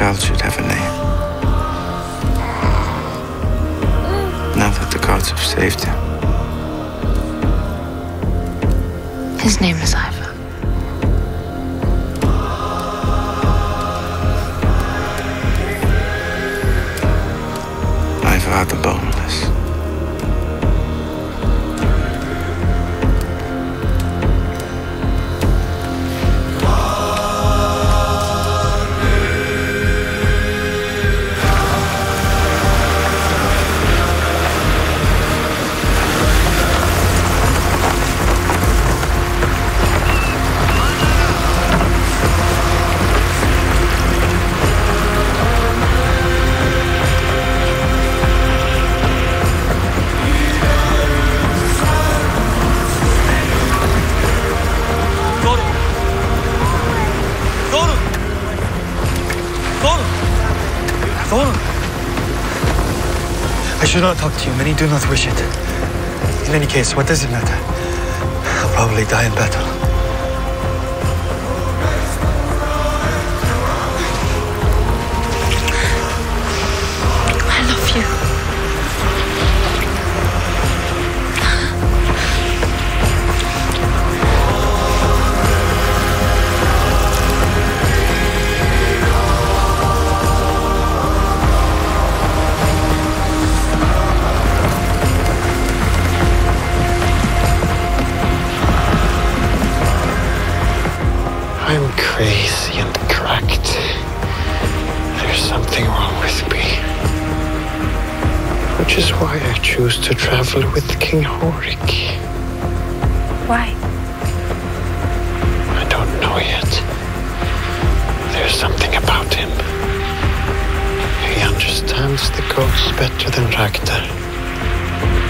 child should have a name. Now that the gods have saved him. His name is Ivar. Ivar the Boneless. Should not talk to you. Many do not wish it. In any case, what does it matter? I'll probably die in battle. I'm crazy and cracked. There's something wrong with me. Which is why I choose to travel with King Horik. Why? I don't know yet. There's something about him. He understands the gods better than Ragnar.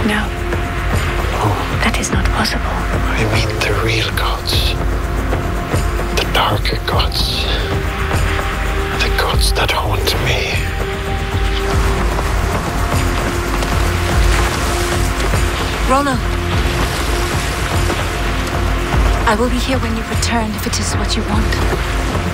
No. Oh. That is not possible. I mean the real gods. Darker gods. The gods that haunt me. Rona. I will be here when you return if it is what you want.